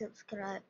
subscribe.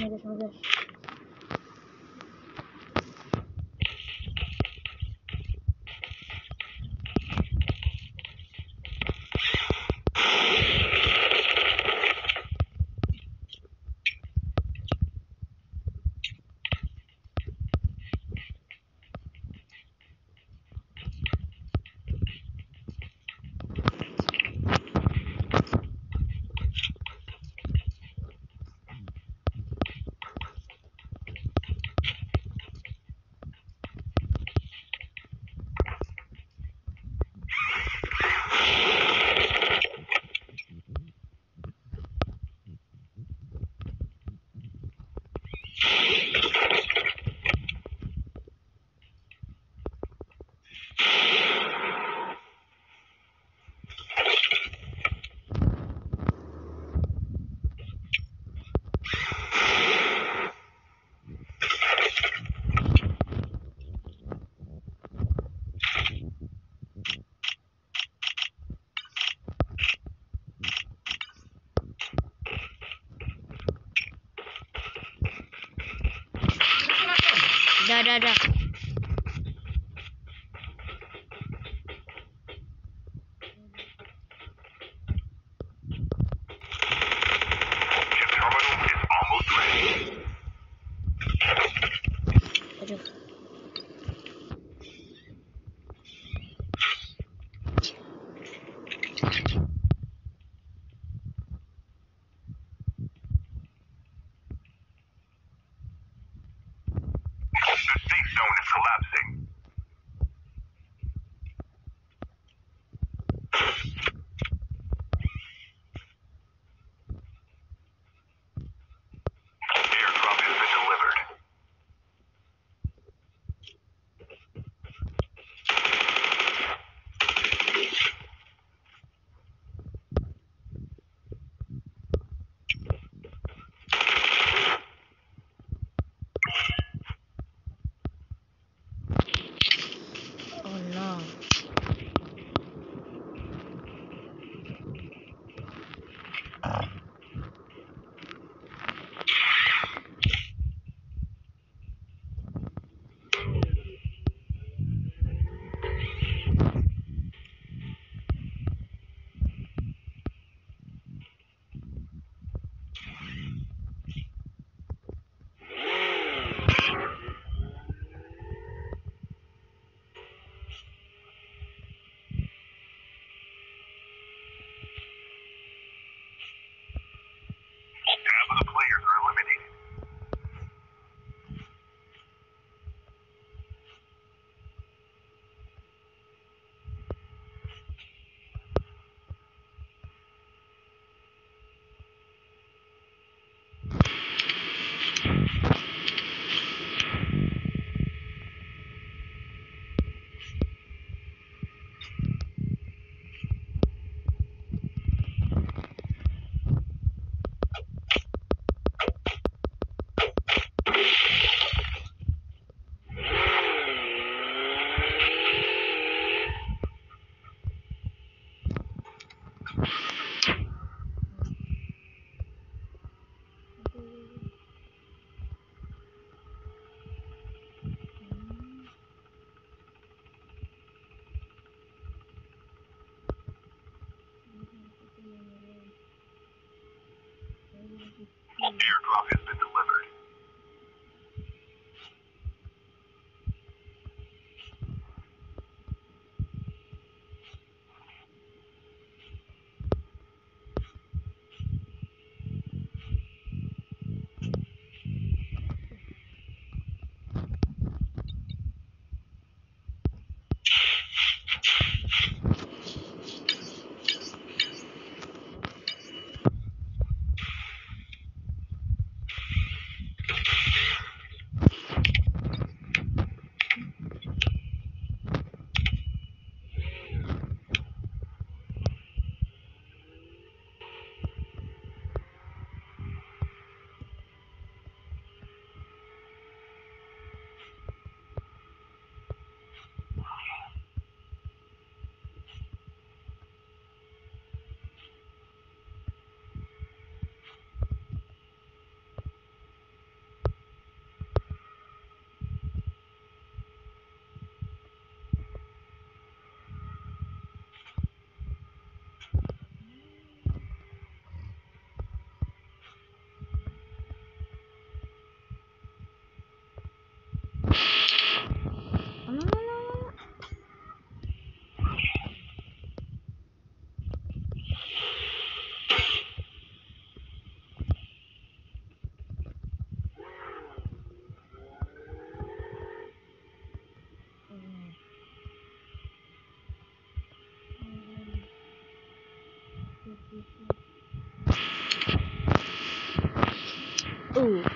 那个什么的 my collapsing. two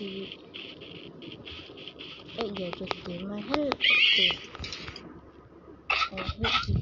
see. Yeah, just give my head. Okay. I hate you.